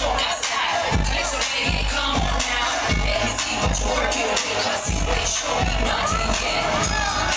Come on now, let me see you're you ain't showing nothing yet.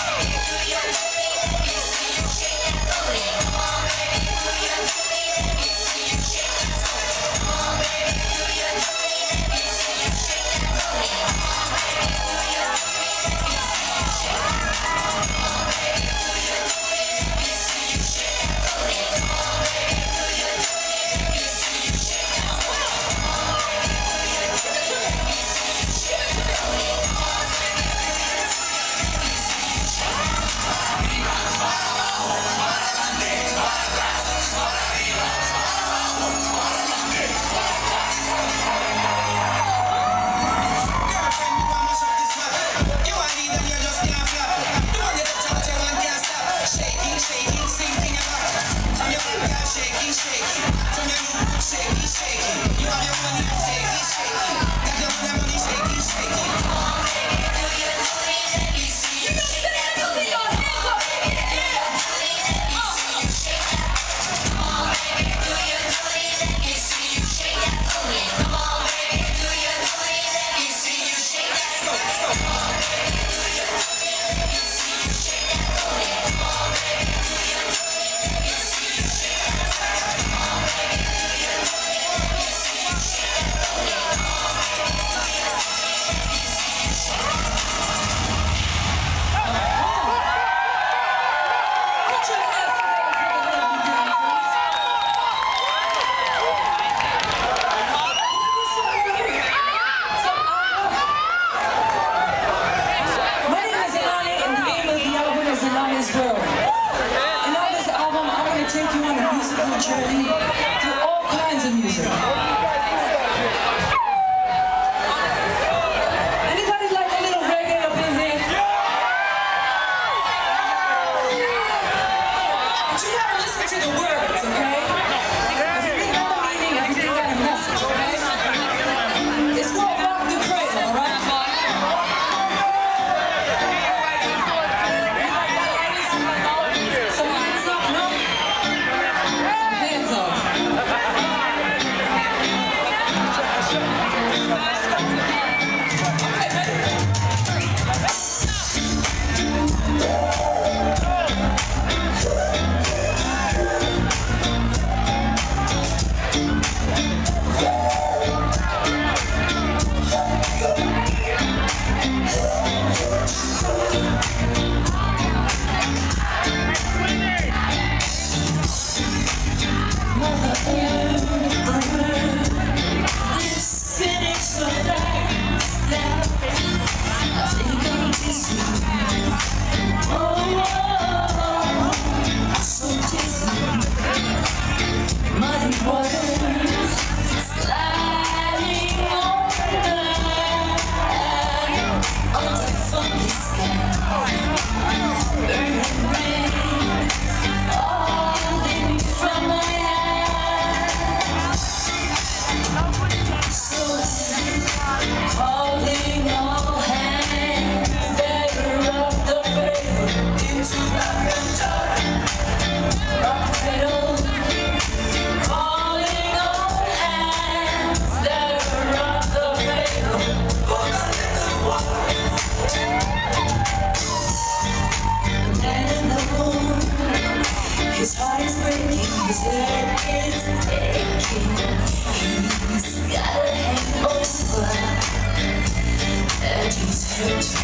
Shake, shake, you got your money, shake, shake. journey. Swinging, we're moving to the music.